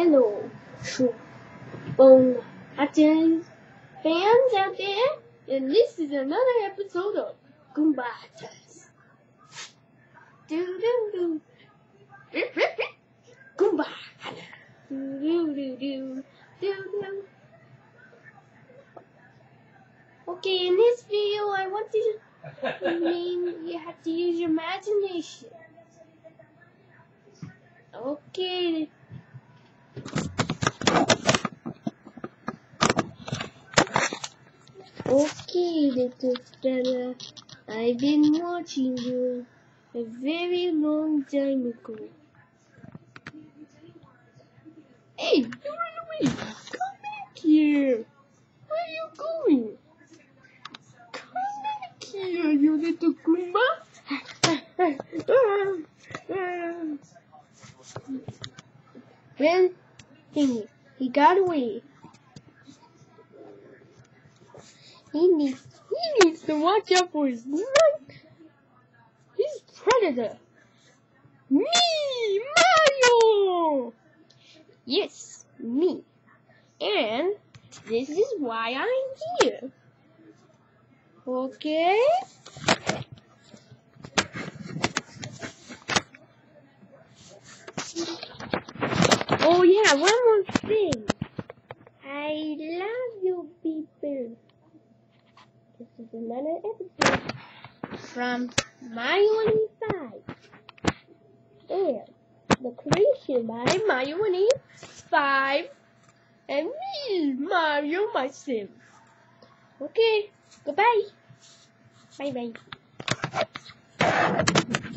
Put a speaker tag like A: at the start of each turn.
A: Hello, True Bone Hatches fans out there, and this is another episode of Goomba Hunters. Do do do. Goomba Hunters. Do do do do do do. Okay, in this video, I want you to I mean you have to use your imagination. Okay. Okay, little fella. I've been watching you a very long time ago. Hey, you run away! Come back here! Where are you going? Come back here, you little Goomba! well, he, he got away. He needs he needs to watch out for his life. He's predator. Me, Mario. Yes, me. And this is why I'm here. Okay. Oh yeah, one more thing. I love you people. Is another episode from Mario 5. And the creation by Mario 5 and me, Mario myself. Okay, goodbye. Bye bye.